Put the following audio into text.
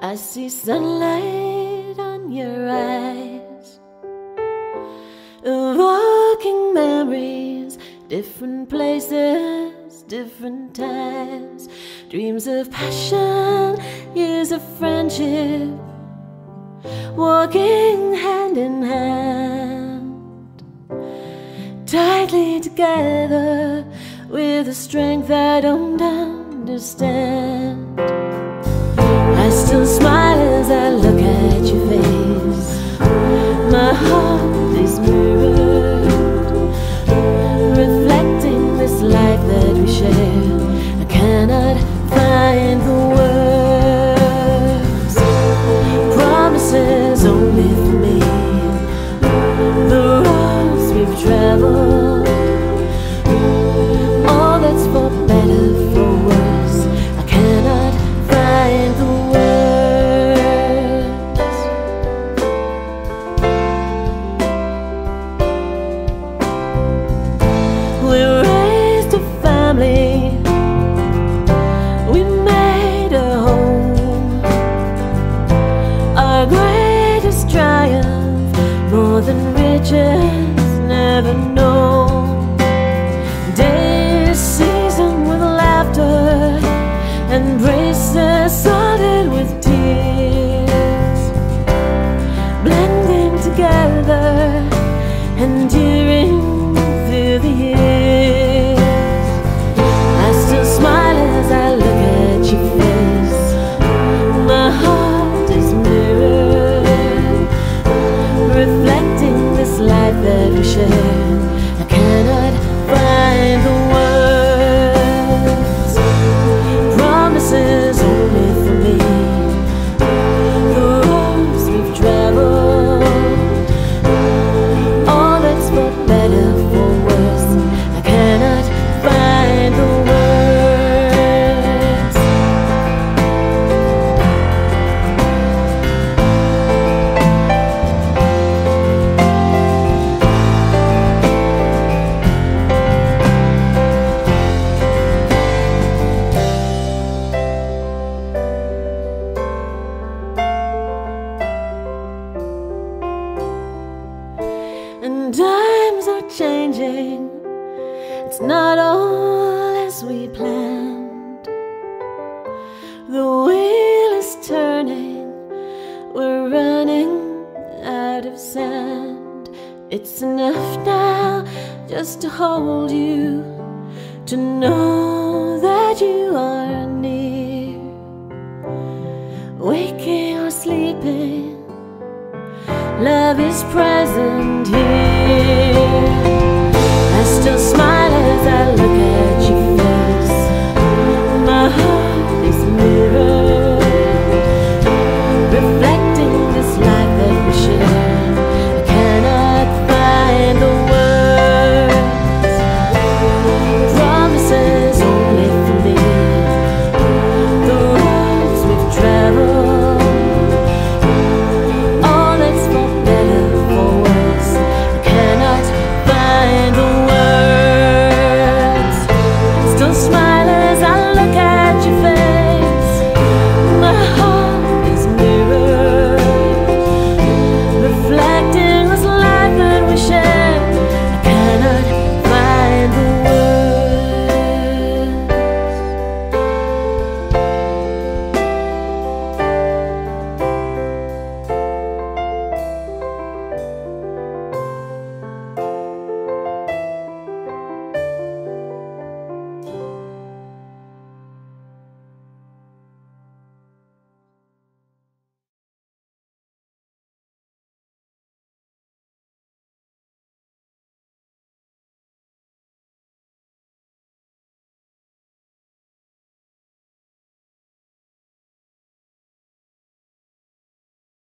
I see sunlight on your eyes, Walking memories, different places, different times, dreams of passion, years of friendship, walking hand in hand, tightly together with a strength I don't understand. I still smile as I look at your face. More than riches, never known. It's not all as we planned. The wheel is turning. We're running out of sand. It's enough now just to hold you, to know that you are near. Waking or sleeping. Love is present here. I still smile as I look